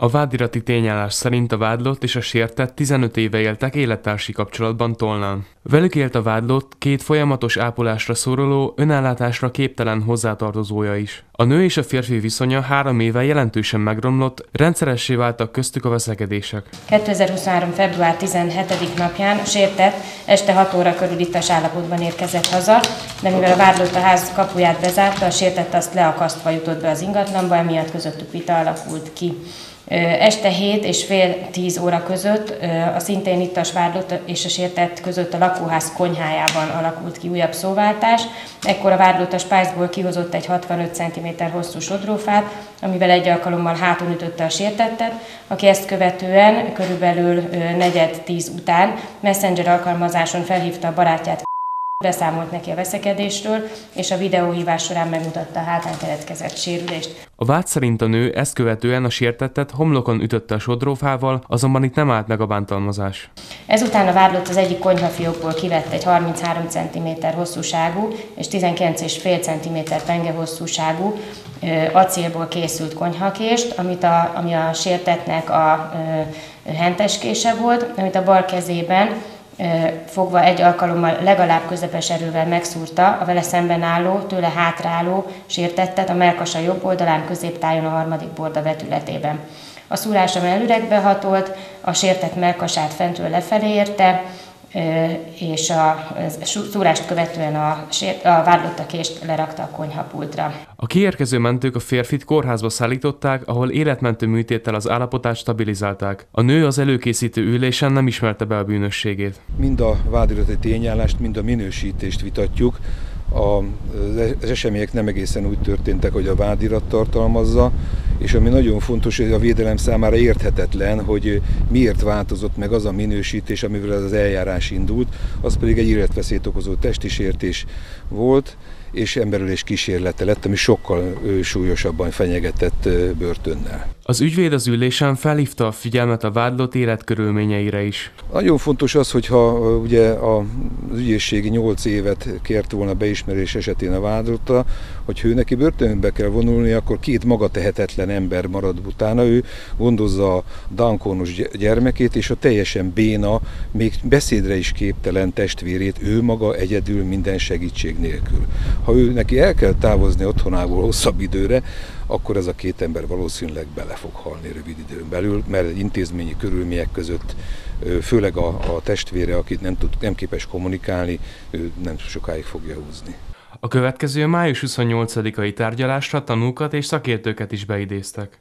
A vádirati tényállás szerint a vádlott és a sértett 15 éve éltek élettársi kapcsolatban Tolnán. Velük élt a vádlott két folyamatos ápolásra szoruló, önállátásra képtelen hozzátartozója is. A nő és a férfi viszonya három éve jelentősen megromlott, rendszeressé váltak köztük a veszekedések. 2023. február 17. napján sértett este 6 óra körül ittas állapotban érkezett haza, de mivel a vádlott a ház kapuját bezárta, a sértett azt leakasztva jutott be az ingatlanba, emiatt közöttük vita alakult ki. Este 7 és fél 10 óra között a szintén ittas vádlott és a sértett között a lakóház konyhájában alakult ki újabb szóváltás. Ekkor a vádlott a spájzból kihozott egy 65 cm hosszú sodrófát, amivel egy alkalommal háton ütötte a sértettet, aki ezt követően körülbelül negyed tíz után Messenger alkalmazáson felhívta a barátját Beszámolt neki a veszekedésről, és a videóhívás során megmutatta a hátán keletkezett sérülést. A vád szerint a nő ezt követően a sértettet homlokon ütötte a sodrófával, azonban itt nem állt meg a bántalmazás. Ezután a vádlott az egyik konyhafiókból kivett egy 33 cm hosszúságú és 19,5 cm penge hosszúságú acélból készült konyhakést, amit a, ami a sértetnek a henteskése volt, amit a bal kezében fogva egy alkalommal legalább közepes erővel megszúrta a vele szemben álló, tőle hátráló sértettet a melkasa jobb oldalán középtájon a harmadik borda vetületében. A szúrása mellüregbe hatolt, a sértett melkasát fentről lefelé érte, és a szúrást követően a, a vádlott a kést lerakta a konyhapultra. A kiérkező mentők a férfit kórházba szállították, ahol életmentő műtéttel az állapotát stabilizálták. A nő az előkészítő ülésen nem ismerte be a bűnösségét. Mind a vádirati tényállást, mind a minősítést vitatjuk. Az események nem egészen úgy történtek, hogy a vádirat tartalmazza, és ami nagyon fontos, hogy a védelem számára érthetetlen, hogy miért változott meg az a minősítés, amivel az eljárás indult, az pedig egy életveszélyt okozó testi sértés volt, és emberölés kísérlete lett, ami sokkal súlyosabban fenyegetett börtönnel. Az ügyvéd az ülésen felhívta a figyelmet a vádlott életkörülményeire is. Nagyon fontos az, hogyha ugye az ügyészségi 8 évet kért volna beismerés esetén a vádlotta, hogy ő neki börtönbe kell vonulni, akkor két maga tehetetlen ember marad utána. Ő gondozza a Dankónos gyermekét, és a teljesen béna, még beszédre is képtelen testvérét, ő maga egyedül minden segítség nélkül. Ha ő neki el kell távozni otthonából hosszabb időre, akkor ez a két ember valószínűleg bele fog halni rövid időn belül, mert intézményi körülmények között főleg a, a testvére, akit nem, tud, nem képes kommunikálni, ő nem sokáig fogja húzni. A következő május 28-ai tárgyalásra tanúkat és szakértőket is beidéztek.